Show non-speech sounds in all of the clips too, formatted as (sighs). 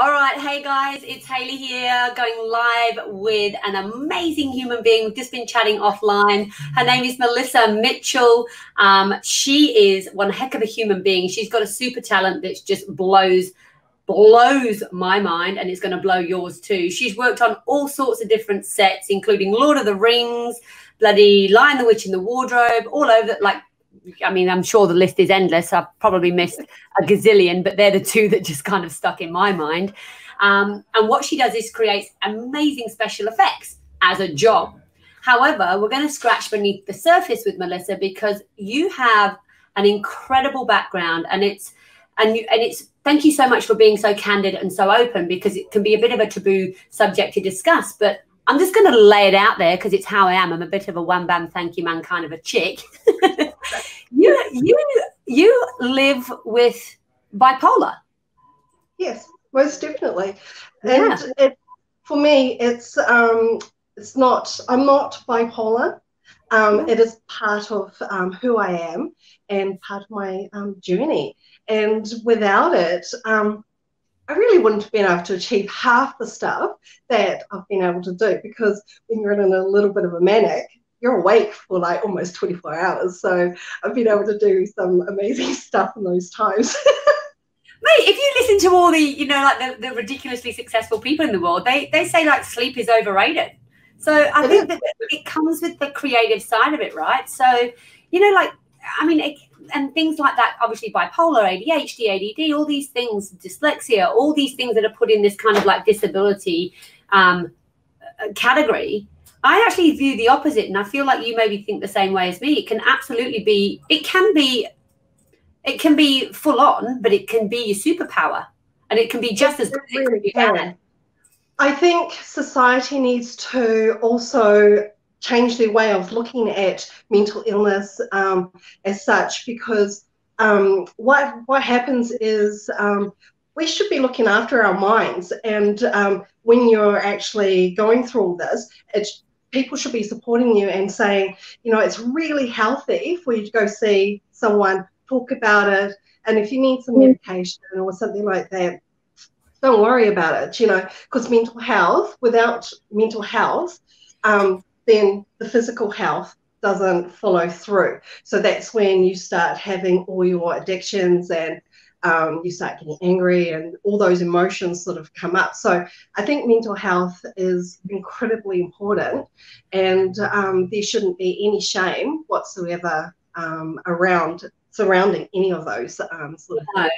All right, hey guys, it's Hayley here, going live with an amazing human being. We've just been chatting offline. Her name is Melissa Mitchell. Um, she is one heck of a human being. She's got a super talent that just blows blows my mind and it's going to blow yours too. She's worked on all sorts of different sets, including Lord of the Rings, bloody Lion the Witch in the Wardrobe, all over like I mean, I'm sure the list is endless. I've probably missed a gazillion, but they're the two that just kind of stuck in my mind. Um, and what she does is creates amazing special effects as a job. However, we're going to scratch beneath the surface with Melissa because you have an incredible background, and it's and you, and it's thank you so much for being so candid and so open because it can be a bit of a taboo subject to discuss, but I'm just going to lay it out there because it's how I am. I'm a bit of a one bam thank you man kind of a chick. (laughs) you you you live with bipolar. Yes, most definitely. And yeah. it, for me, it's um, it's not. I'm not bipolar. Um, mm-hmm. it is part of um, who I am and part of my um, journey. And without it, um, I really wouldn't have been able to achieve half the stuff that I've been able to do because when you're in a little bit of a manic, you're awake for like almost 24 hours. So I've been able to do some amazing (laughs) stuff in those times. (laughs) Mate, if you listen to all the, you know, like the, the ridiculously successful people in the world, they they say like sleep is overrated. So I it think is. that it comes with the creative side of it, right? So, you know, like I mean, it, and things like that, obviously bipolar, ADHD, ADD, all these things, dyslexia, all these things that are put in this kind of like disability um, category. I actually view the opposite, and I feel like you maybe think the same way as me. It can absolutely be, it can be, it can be full on, but it can be your superpower, and it can be just as good really bad. I think society needs to also change their way of looking at mental illness um, as such because um, what what happens is um, we should be looking after our minds and um, when you're actually going through all this it's people should be supporting you and saying you know it's really healthy for you to go see someone talk about it and if you need some mm. medication or something like that don't worry about it you know because mental health without mental health um, then the physical health doesn't follow through. So that's when you start having all your addictions and um, you start getting angry and all those emotions sort of come up. So I think mental health is incredibly important and um, there shouldn't be any shame whatsoever um, around surrounding any of those um, sort of.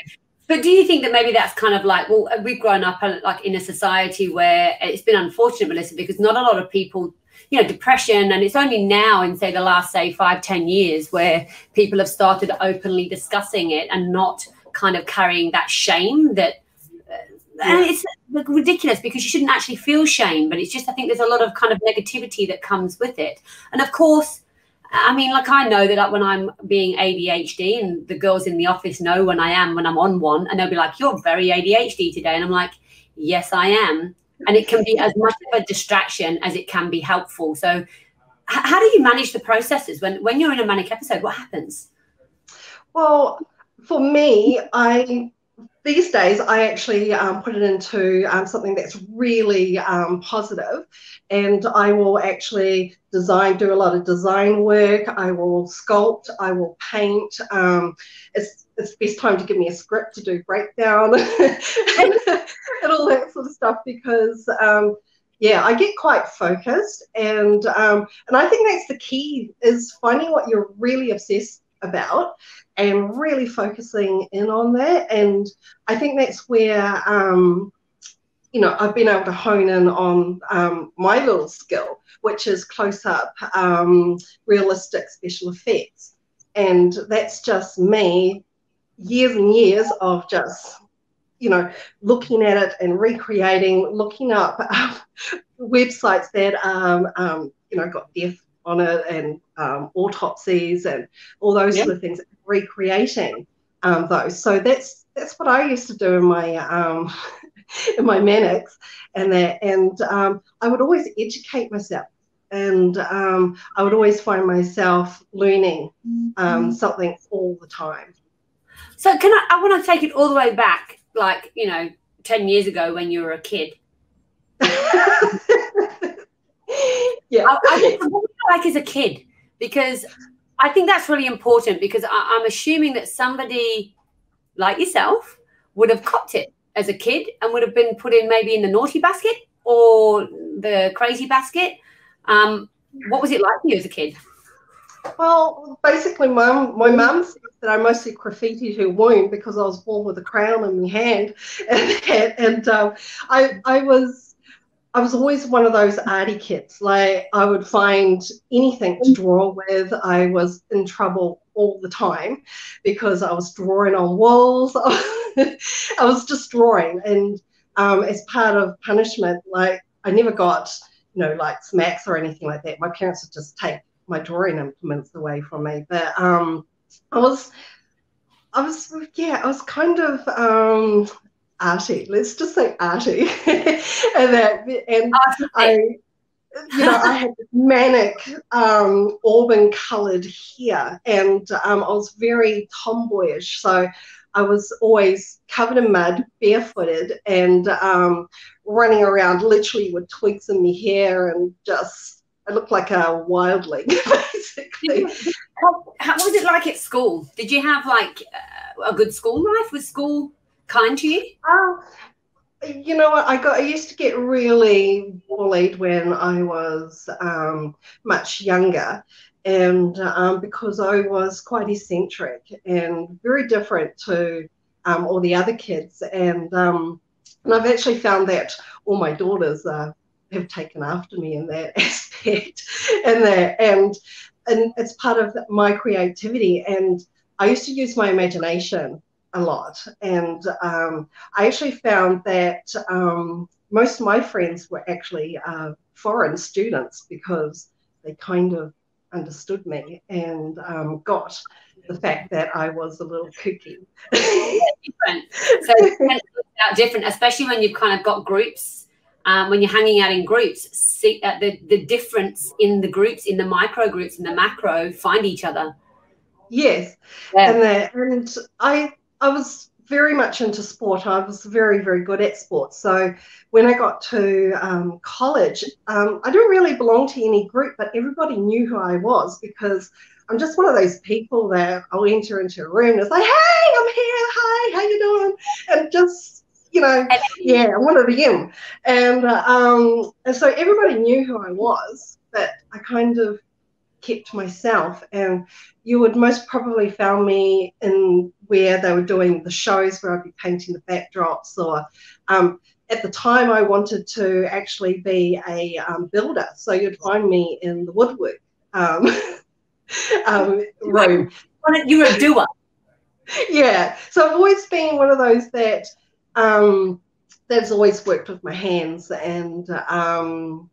But do you think that maybe that's kind of like, well, we've grown up like in a society where it's been unfortunate, Melissa, because not a lot of people you know depression and it's only now in say the last say five ten years where people have started openly discussing it and not kind of carrying that shame that uh, and it's ridiculous because you shouldn't actually feel shame but it's just i think there's a lot of kind of negativity that comes with it and of course i mean like i know that like when i'm being adhd and the girls in the office know when i am when i'm on one and they'll be like you're very adhd today and i'm like yes i am and it can be as much of a distraction as it can be helpful. So, how do you manage the processes when when you're in a manic episode? What happens? Well, for me, I these days I actually um, put it into um, something that's really um, positive, and I will actually design, do a lot of design work. I will sculpt. I will paint. Um, it's it's best time to give me a script to do breakdown (laughs) and, all that sort of stuff because um, yeah i get quite focused and um, and i think that's the key is finding what you're really obsessed about and really focusing in on that. And i think that's where um, you know i've been able to hone in on um, my little skill which is close up um, realistic special effects. And that's just me years and years of just you know looking at it and recreating looking up (laughs) um, websites that um, um, you know got death on it and um, autopsies and all those sort of things recreating um, those so that's that's what i used to do in my um, (laughs) in my manics and that and i would always educate myself and I would always find myself learning mm-hmm. something all the time So can I? I want to take it all the way back, like you know, ten years ago when you were a kid. (laughs) yeah. I, I, like as a kid? Because I think that's really important because I, I'm assuming that somebody like yourself would have copped it as a kid and would have been put in maybe in the naughty basket or the crazy basket. Um, what was it like for you as a kid? Well, basically, my my mum says that I mostly graffitied her womb because I was born with a crown in my hand, (laughs) and, and um, I I was I was always one of those arty kids. Like I would find anything to draw with. I was in trouble all the time because I was drawing on walls. (laughs) I was just drawing, and um, as part of punishment, like I never got you know like smacks or anything like that. My parents would just take my drawing implements away from me. But um, I was, I was, yeah, I was kind of um, arty. Let's just say arty, (laughs) and that, and I, you know, I had manic um, auburn coloured hair, and um, I was very tomboyish. So I was always covered in mud, barefooted, and um, running around literally with twigs in my hair and just I looked like a wildling, (laughs) basically. How, was it like at school? Did you have like a good school life? Was school kind to you? Um, you know what? I got. I used to get really bullied when I was um, much younger, and um, because I was quite eccentric and very different to um, all the other kids, and um, and I've actually found that all my daughters are have taken after me in that (laughs) aspect and that and and it's part of my creativity and i used to use my imagination a lot and um, i actually found that um, most of my friends were actually uh, foreign students because they kind of understood me and um, got the fact that I was a little kooky. different. So different, especially when you've kind of got groups um, when you're hanging out in groups, see uh, the, the difference in the groups, in the micro groups, in the macro, find each other. Yes, yeah. and the, and I I was very much into sport. I was very very good at sports. So when I got to um, college, um, I didn't really belong to any group, but everybody knew who I was because I'm just one of those people that I'll enter into a room and it's like, hey, I'm here. Hi, how you doing? And just you know, yeah, I wanted to him. And, uh, um, and so everybody knew who I was, but I kind of kept myself. And you would most probably found me in where they were doing the shows where I'd be painting the backdrops or um, at the time I wanted to actually be a um, builder. So you'd find me in the woodwork um, (laughs) um, room. You were a doer. (laughs) yeah. So I've always been one of those that um, that's always worked with my hands and um,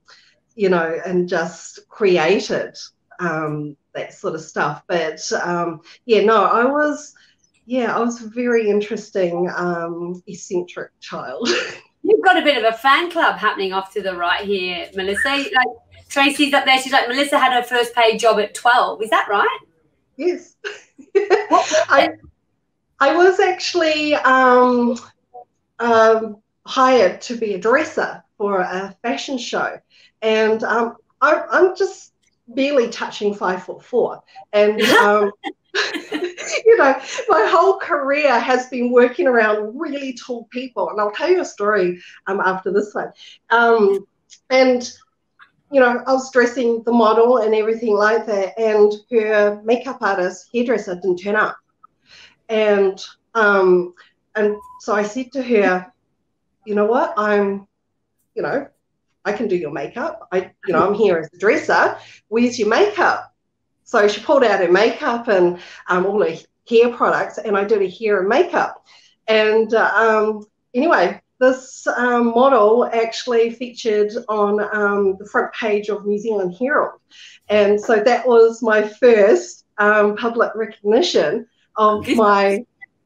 you know and just created um, that sort of stuff. But um, yeah no i was yeah i was a very interesting um, eccentric child. (laughs) You've got a bit of a fan club happening off to the right here melissa. Like tracy's up there. She's like melissa had her first paid job at 12 is that right? Yes. (laughs) I, I was actually um, um, hired to be a dresser for a fashion show, and um, I, am just barely touching five foot four, and um, (laughs) you know, my whole career has been working around really tall people, and I'll tell you a story um, after this one, um, and. You know, I was dressing the model and everything like that, and her makeup artist, hairdresser, didn't turn up. And um, and so I said to her, you know what, I'm, you know, I can do your makeup. I, you know, I'm here as a dresser. Where's your makeup? So she pulled out her makeup and um, all her hair products, and I did her hair and makeup. And uh, um, anyway, this um, model actually featured on um, the front page of New Zealand Herald. And so that was my first um, public recognition of my (laughs)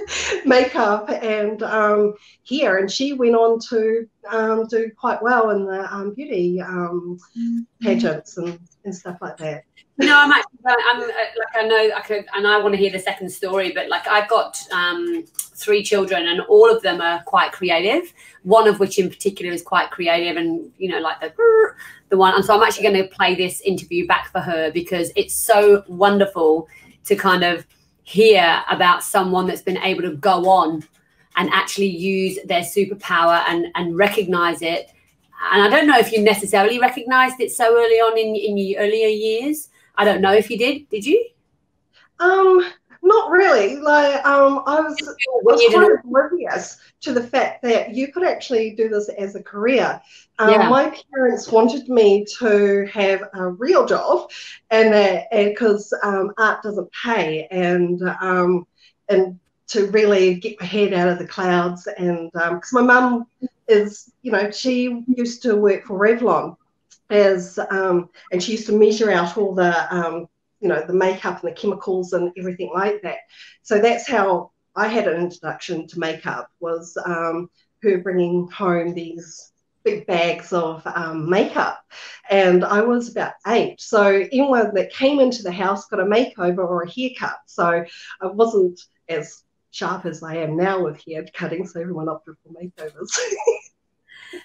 (laughs) makeup and um, hair, and she went on to um, do quite well in the um, beauty um, mm-hmm. pageants and, and stuff like that. no, I'm actually, I'm uh, like, I know I could, and I want to hear the second story, but like, I've got um, three children, and all of them are quite creative. One of which, in particular, is quite creative, and you know, like the the one. And so, I'm actually going to play this interview back for her because it's so wonderful to kind of hear about someone that's been able to go on and actually use their superpower and and recognize it and I don't know if you necessarily recognized it so early on in in your earlier years. I don't know if you did. Did you? Um, not really. Like, um, I was, was of oblivious to the fact that you could actually do this as a career. Um, yeah. My parents wanted me to have a real job, and because um, art doesn't pay, and um, and to really get my head out of the clouds, and because um, my mum is, you know, she used to work for Revlon as, um, and she used to measure out all the, um, you know, the makeup and the chemicals and everything like that. So that's how I had an introduction to makeup was um, her bringing home these big bags of um, makeup. And I was about eight. So anyone that came into the house got a makeover or a haircut. So I wasn't as sharp as I am now with hair cutting, so everyone opted for makeovers. (laughs)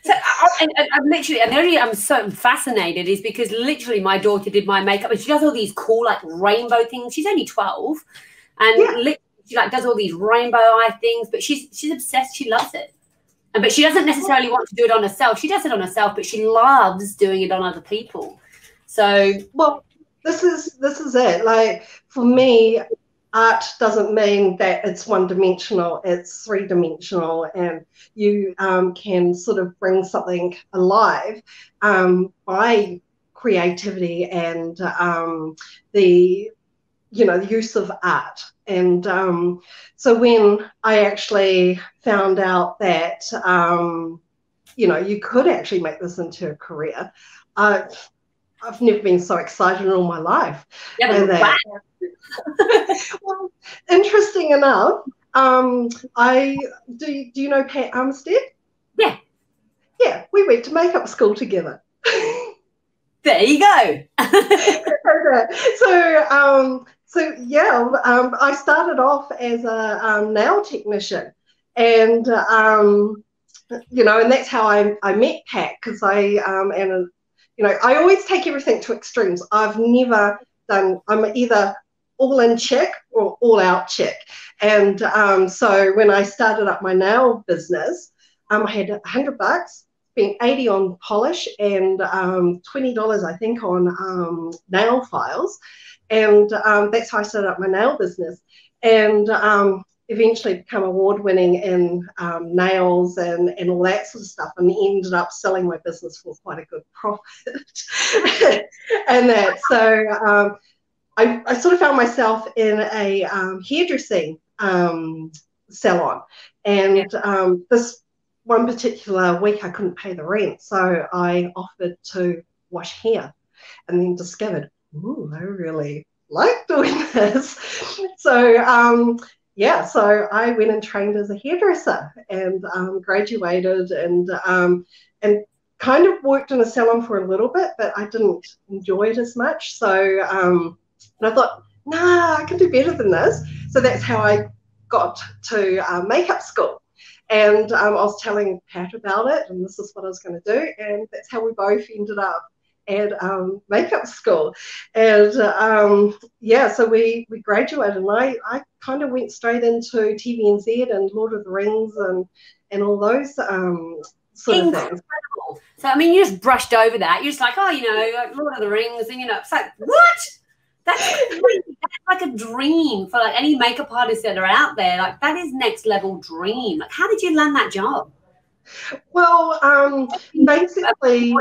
so I, I'm literally, and the only I'm so fascinated is because literally my daughter did my makeup, and she does all these cool like rainbow things. She's only twelve, and yeah. she like does all these rainbow eye things. But she's she's obsessed. She loves it, and but she doesn't necessarily want to do it on herself. She does it on herself, but she loves doing it on other people. So well, this is this is it. Like for me, art doesn't mean that it's one dimensional, it's three dimensional, and you um, can sort of bring something alive um, by creativity and um, the you know the use of art. And um, so when i actually found out that um, you know you could actually make this into a career uh, I've never been so excited in all my life. Yeah, that, (laughs) well, interesting enough, um, I do. Do you know Pat Armstead? Yeah, yeah. We went to makeup school together. (laughs) there you go. (laughs) so, um, so yeah, um, I started off as a um, nail technician, and um, you know, and that's how I, I met Pat because I um, am a you know, I always take everything to extremes. I've never done, I'm either all in check or all out check. And um, so when I started up my nail business, um, I had 100 bucks, spent 80 on polish and um, $20, I think, on um, nail files. And um, that's how I started up my nail business. And um, eventually become award winning in um, nails and, and all that sort of stuff and ended up selling my business for quite a good profit. (laughs) And that so um, I, I, sort of found myself in a um, hairdressing um, salon. And um, this one particular week I couldn't pay the rent so I offered to wash hair and then discovered ooh I really like doing (laughs) this. So um, yeah, so I went and trained as a hairdresser and um, graduated and um, and kind of worked in a salon for a little bit, but I didn't enjoy it as much. So um, and I thought, nah, I can do better than this. So that's how I got to uh, makeup school. And um, I was telling Pat about it, and this is what I was going to do, and that's how we both ended up at um, makeup school. And um, yeah, so we, we graduated, and I, I kind of went straight into TVNZ and Z and Lord of the Rings and, and all those um, sort Incredible. of things. So, I mean, you just brushed over that. You're just like, oh, you know, Lord of the Rings, and you know, it's like, what? That's, (laughs) that's like a dream for like any makeup artists that are out there. Like that is next level dream. Like, how did you land that job? Well, um, basically,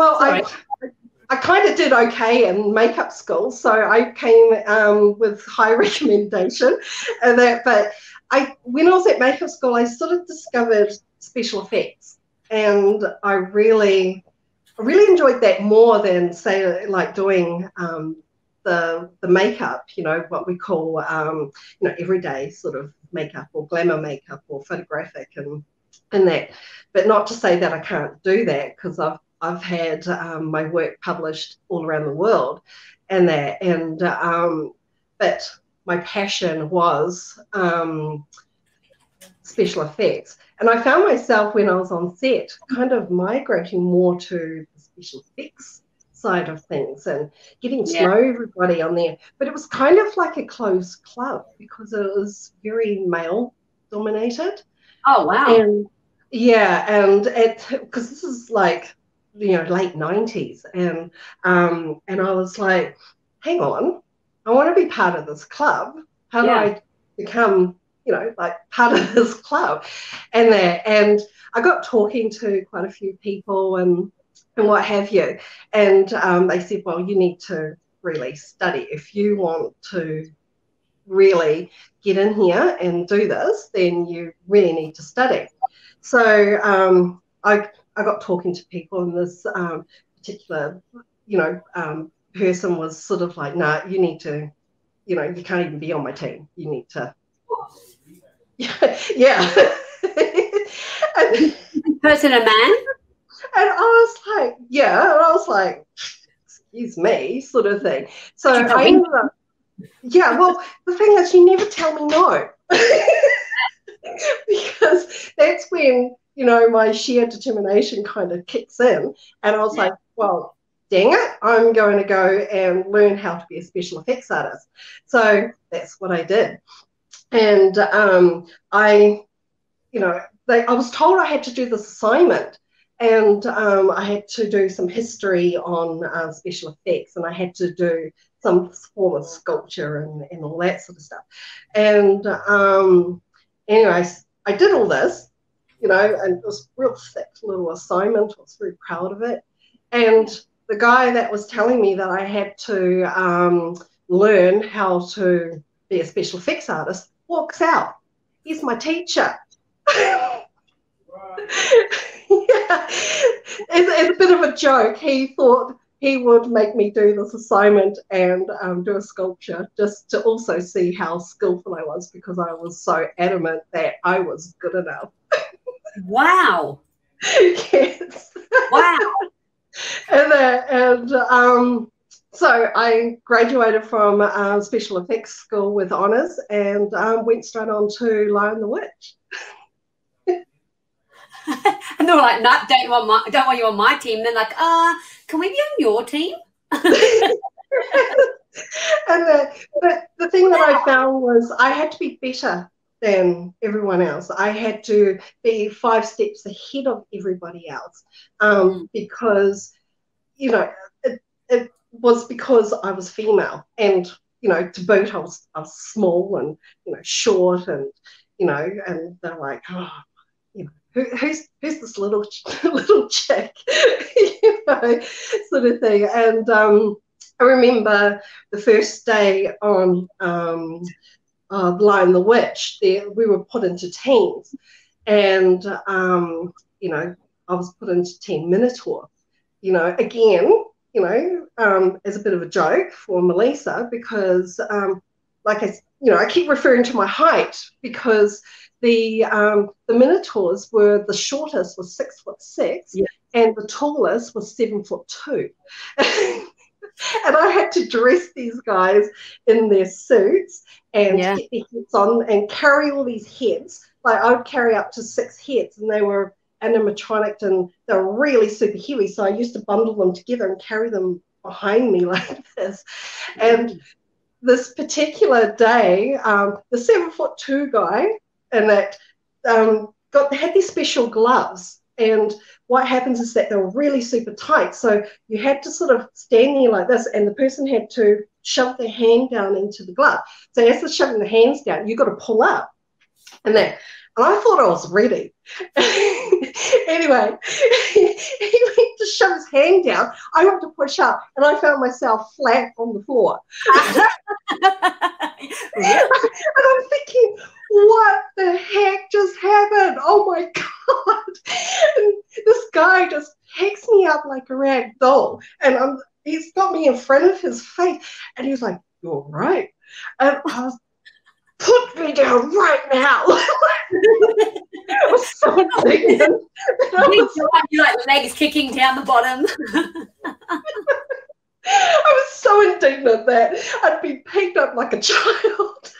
well, Sorry. I, I kind of did okay in makeup school, so I came um, with high (laughs) recommendation. And that, but I, when I was at makeup school, I sort of discovered special effects, and I really, I really enjoyed that more than say like doing um, the the makeup. You know what we call um, you know everyday sort of makeup or glamour makeup or photographic and and that. But not to say that I can't do that because I've I've had um, my work published all around the world, and that, and um, but my passion was um, special effects, and I found myself when I was on set kind of migrating more to the special effects side of things and getting to yeah. know everybody on there. But it was kind of like a closed club because it was very male dominated. Oh wow! And yeah, and it because this is like you know late nineties, and um, and I was like, hang on, I want to be part of this club. How yeah. do I become you know like part of (laughs) this club? And there, and I got talking to quite a few people and and what have you, and um, they said, well, you need to really study if you want to really get in here and do this, then you really need to study. So um, I, I got talking to people, and this um, particular, you know, um, person was sort of like, "No, nah, you need to, you know, you can't even be on my team. You need to." (laughs) Yeah, yeah. (laughs) and, person a man. And I was like, yeah, and I was like, excuse me, sort of thing. So I ended up, yeah, well, the thing is, you never tell me no. (laughs) because that's when you know my sheer determination kind of kicks in. And i was yeah. like well dang it i'm going to go and learn how to be a special effects artist. So that's what i did. And um, i you know they, i was told i had to do this assignment and um, i had to do some history on uh, special effects and i had to do some form of sculpture and, and all that sort of stuff. And um, anyway, I did all this, you know, and it was real thick little assignment. I was very proud of it. And the guy that was telling me that I had to um, learn how to be a special effects artist walks out. He's my teacher. (laughs) yeah. It's, it's, a bit of a joke. He thought he would make me do this assignment and um, do a sculpture just to also see how skillful I was because I was so adamant that I was good enough. Wow. yes. Wow. (laughs) and uh, and um, so I graduated from uh, special effects school with honours and um, went straight on to Lion the Witch. (laughs) and they were like, "No, don't want my, don't want you on my team." And They're like, "Uh, can we be on your team?" (laughs) and the, but the thing that I found was I had to be better than everyone else. I had to be five steps ahead of everybody else um, mm. because, you know, it, it was because I was female and you know, to boot, I was, I was small and, you know, short and, you know, and they're like, oh, who, who's who's this little (laughs) little chick, (laughs) you know, sort of thing. And um, I remember the first day on um, uh, Lion the Witch, there, we were put into teams, and um, you know, I was put into Team Minotaur. You know, again, you know, um, as a bit of a joke for Melissa because, um, like I, you know, I keep referring to my height because the um, the minotaurs were the shortest was six foot six, yeah. and the tallest was seven foot two. (laughs) (laughs) and I had to dress these guys in their suits and yeah. get their heads on and carry all these heads. Like I would carry up to six heads, and they were animatronic and they were really super heavy. So I used to bundle them together and carry them behind me (laughs) like this. And this particular day, um, the seven foot two guy and that um, got had these special gloves. And what happens is that they were really super tight. So you had to sort of stand there like this, and the person had to shove their hand down into the glove. So as they're shoving the hands down, you've got to pull up. And that and I thought I was ready. (laughs) anyway, (laughs) he went to shove his hand down. I went to push up and I found myself flat on the floor. (laughs) and I'm thinking, what the heck just happened? Oh my God. And this guy just picks me up like a rag doll. And I'm, he's got me in front of his face. And he's like, You're right. And I was put me down right now. (laughs) I was so indignant. you like legs kicking down the bottom. (laughs) I was so indignant that I'd been picked up like a child.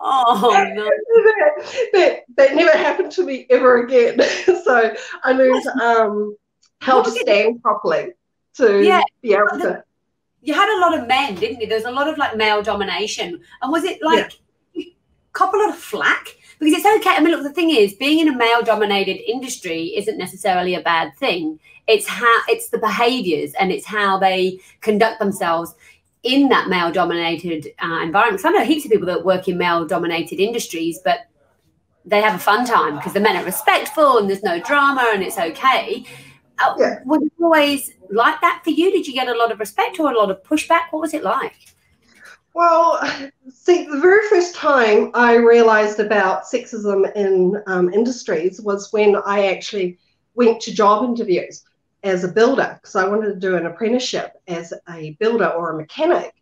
Oh (laughs) no. that, that, that never happened to me ever again. so I learned um, how to stand properly to yeah. be able to. You had a lot of men, didn't you? There's a lot of like male domination. And was it like yeah. Cop a lot of flack? Because it's okay. I mean, look, the thing is, being in a male dominated industry isn't necessarily a bad thing. It's how it's the behaviors and it's how they conduct themselves in that male dominated uh, environment. Because I know heaps of people that work in male dominated industries, but they have a fun time because the men are respectful and there's no drama and it's okay. Uh, yeah. Was it always like that for you? Did you get a lot of respect or a lot of pushback? What was it like? Well, see, the very first time I realized about sexism in um, industries was when I actually went to job interviews as a builder because I wanted to do an apprenticeship as a builder or a mechanic.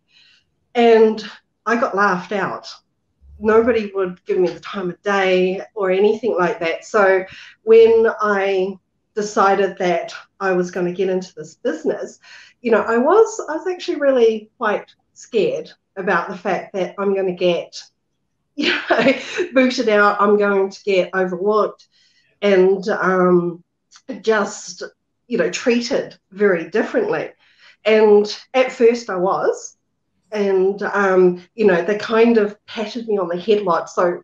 And I got laughed out. Nobody would give me the time of day or anything like that. So when I decided that I was going to get into this business, you know, I was I was actually really quite scared about the fact that I'm going to get, (laughs) you know, booted out. I'm going to get overlooked, and um, just you know treated very differently. And at first, I was, and um, you know, they kind of patted me on the head like so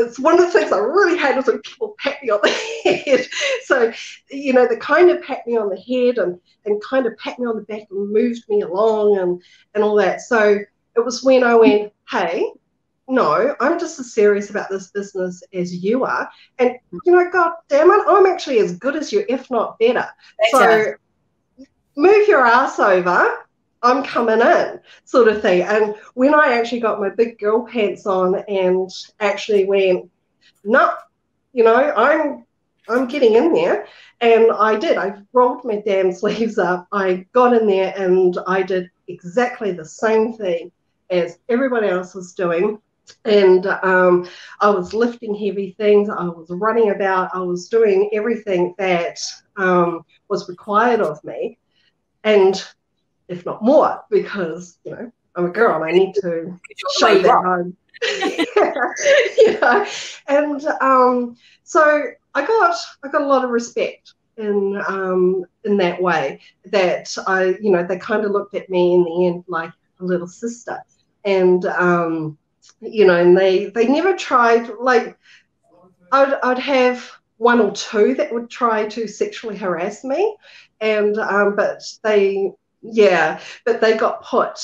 that's one of the things I really hate is when people pat me on the head. (laughs) So, you know, they kind of pat me on the head and, and kind of pat me on the back and moved me along and, and all that. So it was when I went, hey, no, I'm just as serious about this business as you are. And, you know, God damn it, I'm actually as good as you, if not better. so move your ass over I'm coming in, sort of thing. And when I actually got my big girl pants on and actually went, no, you know, I'm I'm getting in there. And I did. I rolled my damn (laughs) sleeves up. I got in there and I did exactly the same thing as everybody else was doing. And um, I was lifting heavy things. I was running about. I was doing everything that um, was required of me. And if not more, because you know I'm a girl and I need to show that I'm. (laughs) you know, and um, so I got I got a lot of respect in um, in that way. That I you know they kind of looked at me in the end like a little sister, and um, you know, and they they never tried like I'd I'd have one or two that would try to sexually harass me, and um, but they yeah, but they got put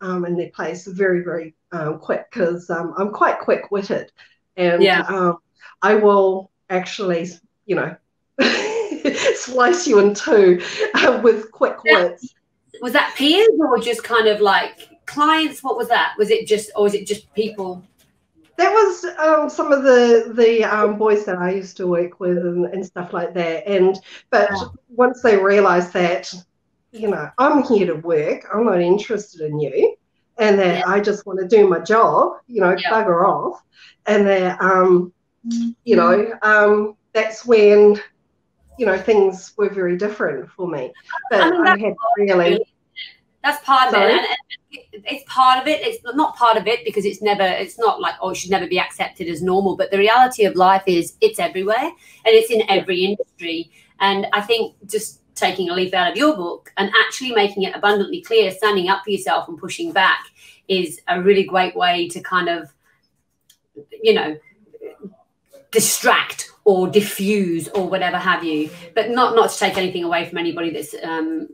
um, in their place very, very um, quick because um, I'm quite quick witted. And yeah. Um, I will actually, you know, (laughs) slice you in two uh, with quick wits. Was that peers or just kind of like clients? What was that? Was it just, or was it just people? That was um, some of the the um, boys that I used to work with and, and stuff like that. And but once they realised that you know, I'm here to work. I'm not interested in you. And that yeah. I just want to do my job, you know, yeah. bugger off. And that, um, you know, um, that's when, you know, things were very different for me. But I, mean, I had really. That's part of Sorry? it. And it's part of it. It's not part of it because it's never, it's not like, oh, it should never be accepted as normal. But the reality of life is it's everywhere and it's in every industry. And I think just taking a leaf out of your book and actually making it abundantly clear, standing up for yourself and pushing back is a really great way to kind of, you know, distract or diffuse or whatever have you. But not not to take anything away from anybody that's, um,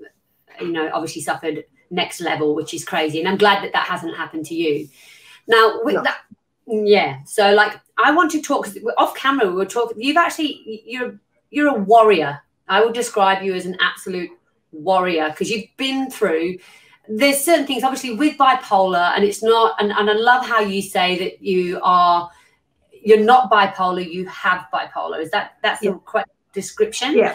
you know, obviously suffered next level, which is crazy. And I'm glad that that hasn't happened to you. Now, with no. that, yeah. So, like, I want to talk off camera. We were talking. You've actually you're you're a warrior I would describe you as an absolute warrior because you've been through there's certain things obviously with bipolar and it's not and, and i love how you say that you are you're not bipolar you have bipolar. Is that that's yeah. the correct description? Yeah.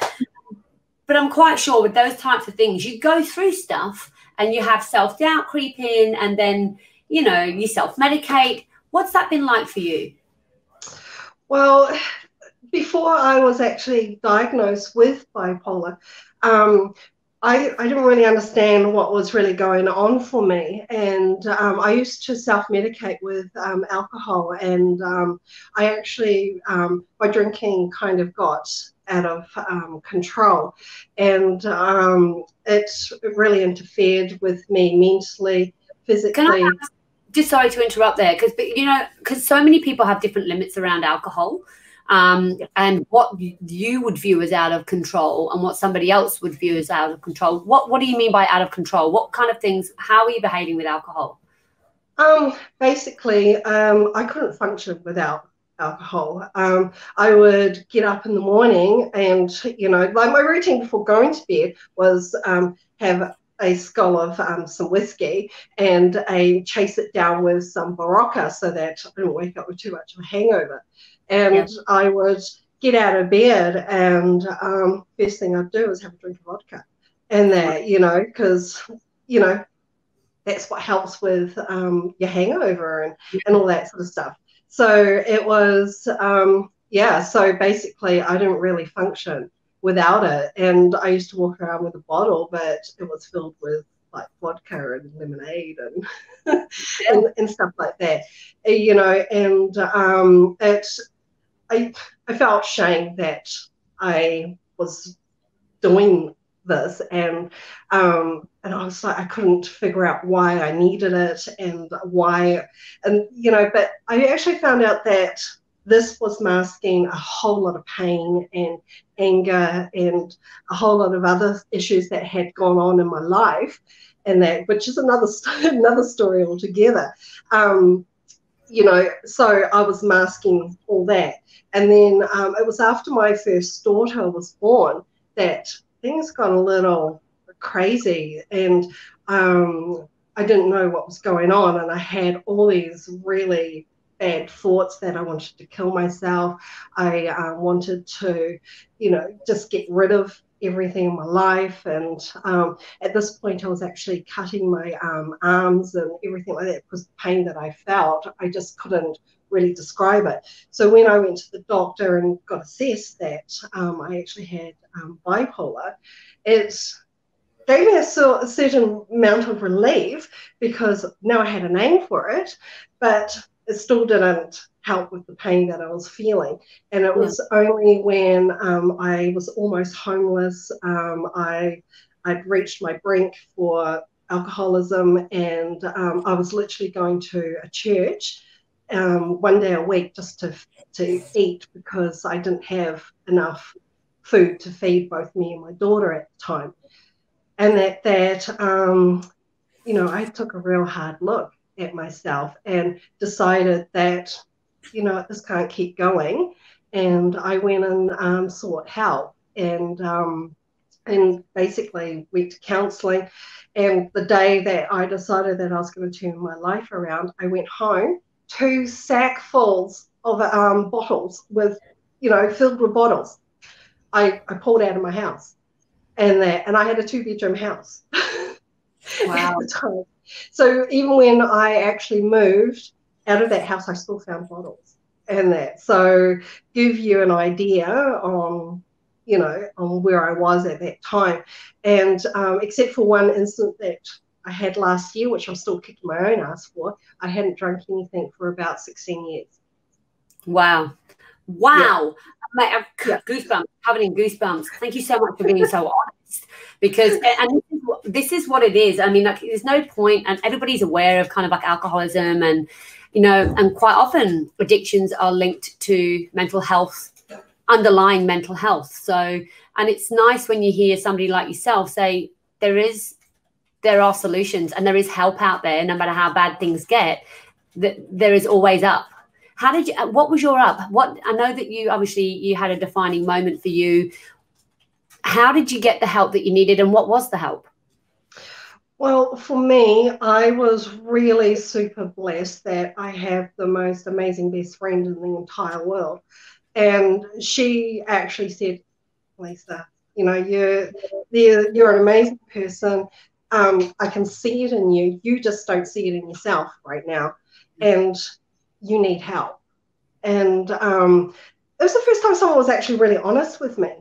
But i'm quite sure with those types of things you go through stuff and you have self-doubt creep in and then you know you self-medicate. What's that been like for you? Well before I was actually diagnosed with bipolar, um, I, I didn't really understand what was really going on for me. And um, I used to self medicate with um, alcohol. And um, I actually, um, my drinking kind of got out of um, control. And um, it really interfered with me mentally, physically. just sorry to interrupt there, because, you know, because so many people have different limits around alcohol um, and what you would view as out of control and what somebody else would view as out of control. What What do you mean by out of control? What kind of things? How are you behaving with alcohol? Um, basically, um, I couldn't function without alcohol. Um, I would get up in the morning and, you know, like my routine before going to bed was um, have a skull of um, some whiskey and a chase it down with some Berocca so that I didn't wake up with too much of a hangover and. I would get out of bed and um, first thing I'd do was have a drink of vodka and that, you know, because, you know, that's what helps with um, your hangover and, and all that sort of stuff. So it was, um, yeah, so basically I didn't really function without it. And I used to walk around with a bottle, but it was filled with like vodka and lemonade and, (laughs) and, and, stuff like that, you know, and um, it, I, I felt shame that I was doing this and um, and I was like I couldn't figure out why I needed it and why and you know but I actually found out that this was masking a whole lot of pain and anger and a whole lot of other issues that had gone on in my life and that which is another (laughs) another story altogether. Um, you know so I was masking all that and then um, it was after my first daughter was born that things got a little crazy and um, I didn't know what was going on. And I had all these really bad thoughts that I wanted to kill myself. I uh, wanted to, you know, just get rid of everything in my life. And um, at this point, I was actually cutting my um, arms and everything like that because the pain that I felt, I just couldn't really describe it. So when I went to the doctor and got assessed that um, I actually had um, bipolar, it gave me a, a certain amount of relief because now I had a name for it, but it still didn't help with the pain that I was feeling. And it was yeah. only when um, I was almost homeless, um, I I'd reached my brink for alcoholism, and um, I was literally going to a church um, one day a week just to to eat because I didn't have enough food to feed both me and my daughter at the time, and that that um, you know I took a real hard look at myself and decided that you know this can't keep going, and I went and um, sought help and um, and basically went to counselling. And the day that I decided that I was going to turn my life around, I went home two sackfuls of um, bottles with, you know, filled with bottles. I, I pulled out of my house, and that, and I had a two bedroom house. (laughs) Wow. so even when I actually moved out of that house, I still found bottles and that. So give you an idea on you know on where I was at that time, and um, except for one incident that I had last year, which I'm still kicking my own ass for. I hadn't drunk anything for about 16 years. Wow. Wow. Yeah. Mate, I've yeah. goosebumps, covered in goosebumps. Thank you so much for being so (laughs) honest. Because, and this is, what, this is what it is. I mean, like, there's no point, and everybody's aware of kind of like alcoholism and, you know, and quite often addictions are linked to mental health, underlying mental health. So, and it's nice when you hear somebody like yourself say, there is there are solutions and there is help out there no matter how bad things get that there is always up. How did you what was your up? What i know that you obviously you had a defining moment for you. How did you get the help that you needed and what was the help well, for me, I was really super blessed that I have the most amazing best friend in the entire world. And she actually said, Lisa, you know, you're, you're an amazing person um, I can see it in you. You just don't see it in yourself right now, and you need help. And um, it was the first time someone was actually really honest with me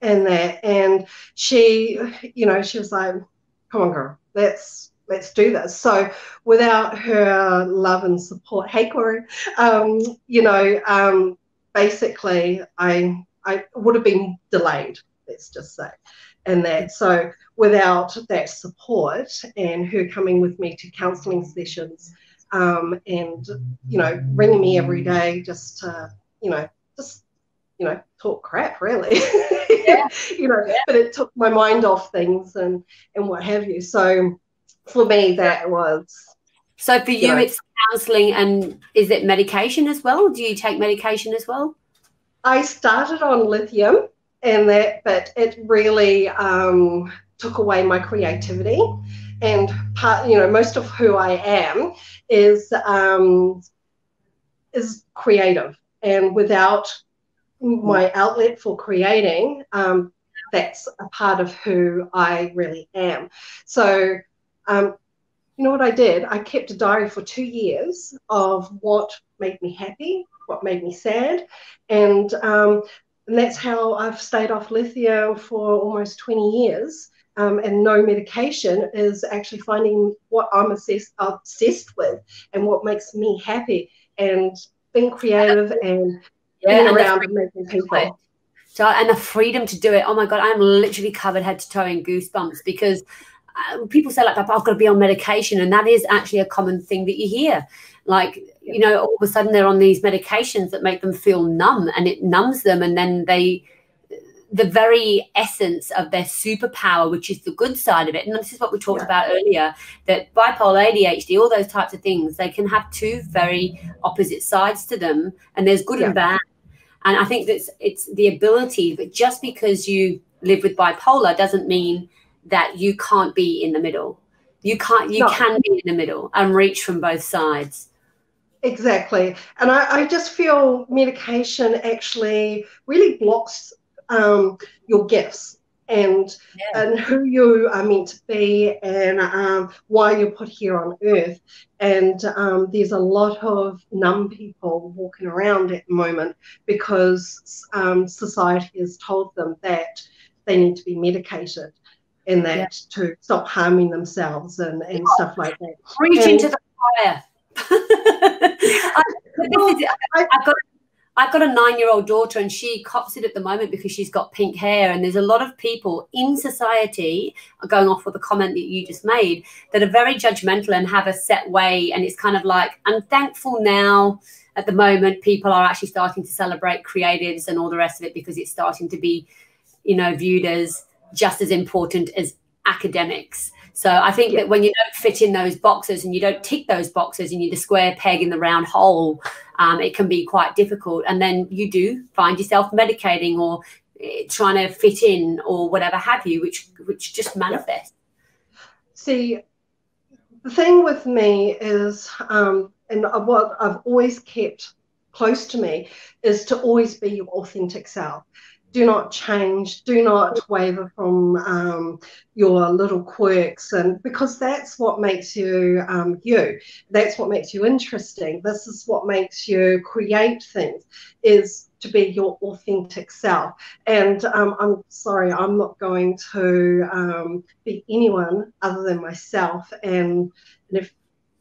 in that. And she, you know, she was like, come on, girl, let's let's do this. So without her love and support, hey Corey, um, you know, um, basically I I would have been delayed, let's just say. And that so without that support and her coming with me to counseling sessions um, and you know ringing me every day just to you know you know talk crap really. (laughs) Yeah. you know yeah. but it took my mind off things and and what have you. So for me that was so for you, you know, it's counseling and is it medication as well? Do you take medication as well? I started on lithium and that but it really um, took away my creativity. And part you know most of who i am is um, is creative. And without my outlet for creating um, that's a part of who i really am so um, you know what i did i kept a diary for two years of what made me happy what made me sad and um, and that's how I've stayed off lithium for almost 20 years. Um, and no medication is actually finding what I'm obsessed, obsessed with and what makes me happy and being creative and yeah, being and around amazing people. So, and the freedom to do it. Oh my God, I'm literally covered head to toe in goosebumps because uh, people say like, I've got to be on medication. And that is actually a common thing that you hear. Like, you know, all of a sudden they're on these medications that make them feel numb and it numbs them. And then they, the very essence of their superpower, which is the good side of it. And this is what we talked yeah. about earlier that bipolar ADHD, all those types of things, they can have two very opposite sides to them, and there's good yeah. and bad. And I think that's it's the ability, but just because you live with bipolar doesn't mean that you can't be in the middle. You can't you no. can be in the middle and reach from both sides. Exactly. And I, I just feel medication actually really blocks um, your gifts and yeah. and who you are meant to be and um, why you're put here on earth. And um, there's a lot of numb people walking around at the moment because um, society has told them that they need to be medicated and that yeah. to stop harming themselves and, and oh, stuff like that. Reach into the fire. (laughs) I, have got I've got a nine-year-old daughter, and she cops it at the moment because she's got pink hair. And there's a lot of people in society, going off with the comment that you just made, that are very judgmental and have a set way. And it's kind of like I'm thankful now. At the moment, people are actually starting to celebrate creatives and all the rest of it because it's starting to be, you know, viewed as just as important as academics. So I think that when you don't fit in those boxes and you don't tick those boxes and you're the square peg in the round hole, um, it can be quite difficult. And then you do find yourself medicating or eh, trying to fit in or whatever have you, which which just manifests. See, the thing with me is, um, and what I've always kept close to me is to always be your authentic self do not change, do not waver from um, your little quirks, and because that's what makes you um, you. That's what makes you interesting. This is what makes you create things. Is to be your authentic self. And um, I'm sorry, I'm not going to um, be anyone other than myself. And, and if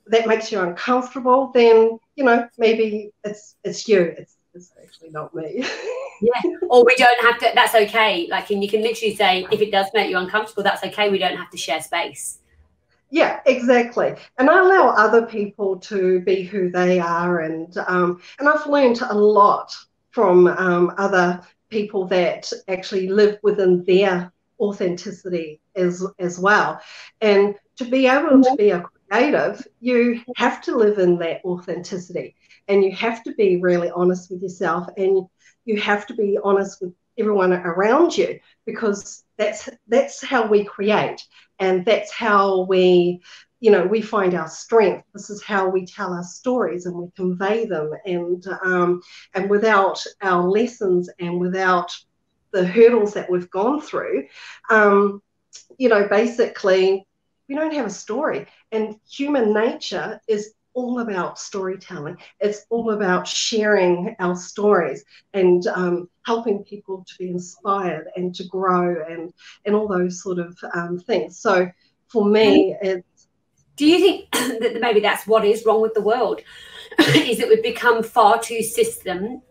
that makes you uncomfortable, then you know maybe it's it's you. It's it's actually not me. (laughs) yeah. Or we don't have to, that's okay. Like, and you can literally say, if it does make you uncomfortable, that's okay. We don't have to share space. Yeah, exactly. And I allow other people to be who they are. And, um, and I've learned a lot from um, other people that actually live within their authenticity as, as well. And to be able to be a creative, you have to live in that authenticity and you have to be really honest with yourself and you have to be honest with everyone around you because that's that's how we create and that's how we you know we find our strength. This is how we tell our stories and we convey them and um, and without our lessons and without the hurdles that we've gone through um, you know basically we don't have a story. And human nature is all about storytelling. It's all about sharing our stories and um, helping people to be inspired and to grow and and all those sort of um, things. So for me, it's. Do you think (clears throat) that maybe that's what is wrong with the world? (laughs) is that we've become far too system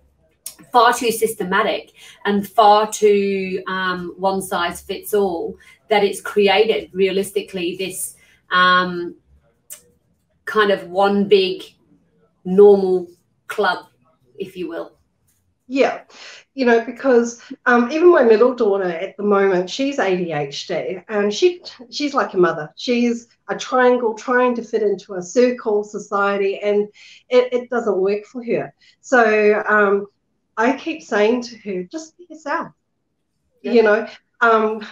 far too systematic and far too um, one size fits all that it's created realistically this um, kind of one big normal club, if you will. Yeah, you know, because um, even my middle daughter at the moment, she's ADHD, and she she's like a mother. She's a triangle trying to fit into a circle society, and it, it doesn't work for her. So um, I keep saying to her, just be yourself. Yeah. You know, um,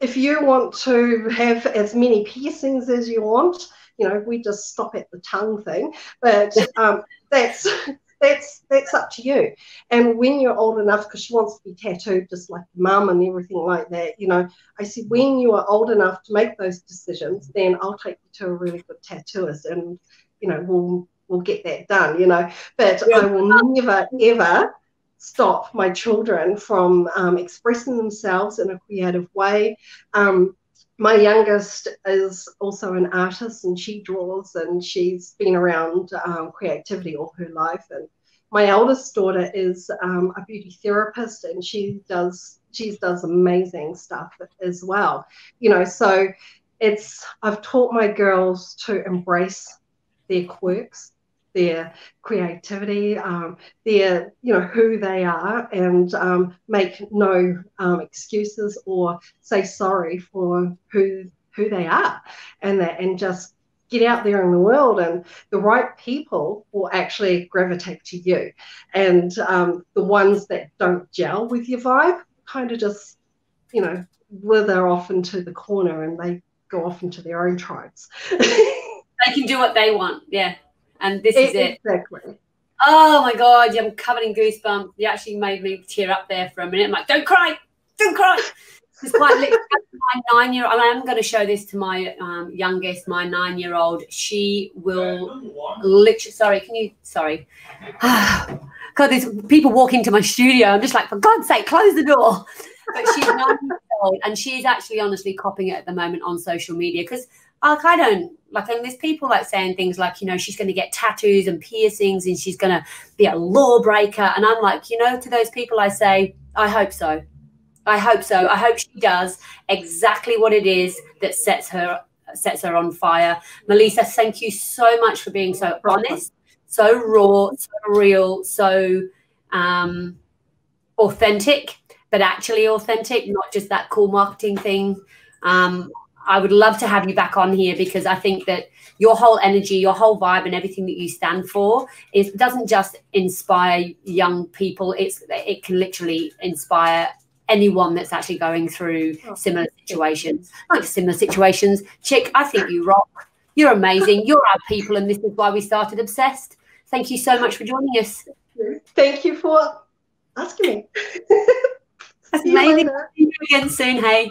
if you want to have as many piercings as you want, you know, we just stop at the tongue thing. But um, (laughs) that's that's that's up to you. And when you're old enough, because she wants to be tattooed just like mum and everything like that, you know, I said when you are old enough to make those decisions, then I'll take you to a really good tattooist, and you know, we'll we'll get that done. You know, but yeah. I will never ever stop my children from um, expressing themselves in a creative way. Um, my youngest is also an artist and she draws and she's been around um, creativity all her life. And my eldest daughter is um, a beauty therapist and she does she does amazing stuff as well. You know so it's i've taught my girls to embrace their quirks their creativity, um, their you know who they are, and um, make no um, excuses or say sorry for who who they are, and that and just get out there in the world and the right people will actually gravitate to you. And um, the ones that don't gel with your vibe kind of just you know wither off into the corner and they go off into their own tribes. (laughs) They can do what they want yeah and this is it. Exactly. Oh my god, I'm covered in goosebumps. You actually made me tear up there for a minute. I'm like, don't cry, don't cry. It's quite literally (laughs) my nine year old. I am going to show this to my um, youngest, my nine year old. She will literally. Sorry, can you? Sorry. (sighs) God, there's people walk into my studio. I'm just like, for God's sake, close the door. But she's nine years old, and she's actually honestly copying it at the moment on social media because like I don't like and there's people like saying things like you know she's going to get tattoos and piercings and she's going to be a lawbreaker. And i'm like you know to those people i say i hope so. I hope so. I hope she does exactly what it is that sets her sets her on fire. Melissa thank you so much for being so honest so raw so real so um authentic but actually authentic not just that cool marketing thing. Um I would love to have you back on here because I think that your whole energy, your whole vibe, and everything that you stand for is doesn't just inspire young people. It's it can literally inspire anyone that's actually going through oh, similar situations. Not similar situations. Chick, I think you rock. You're amazing. (laughs) You're our people, and this is why we started Obsessed. Thank you so much for joining us. Thank you for asking me. (laughs) That's amazing. See you again soon. Hey.